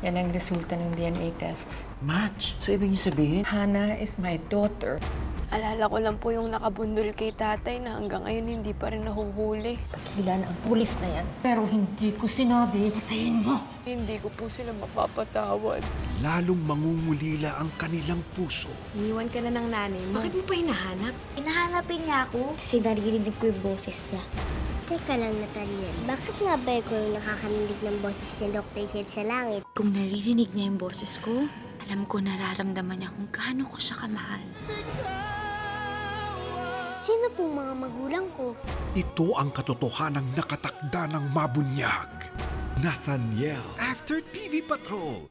Yan ang resulta ng DNA tests. Match? So, ibig niyo sabihin? Hannah is my daughter. Alala ko lang po yung nakabundol kay tatay na hanggang ngayon hindi pa rin nahuhuli. Dakilan ang pulis na yan. Pero hindi ko sinabi, patayin mo. Hindi ko po sila mapapatawad. Lalong mangungulila ang kanilang puso. Iniwan ka na ng nanay mo. Bakit mo pa hinahanap? Hinahanapin niya ako kasi naririnig ko yung boses niya. Teka lang, Nathaniel. Bakit nga ba ko yung nakakamilig ng boses ni Dr. Hill sa langit? Kung naririnig niya yung boses ko, alam ko nararamdaman niya kung gaano ko siya kamahal. Sino pong mga magulang ko? Ito ang katotohanang nakatakda ng mabunyag. Nathaniel. After TV Patrol.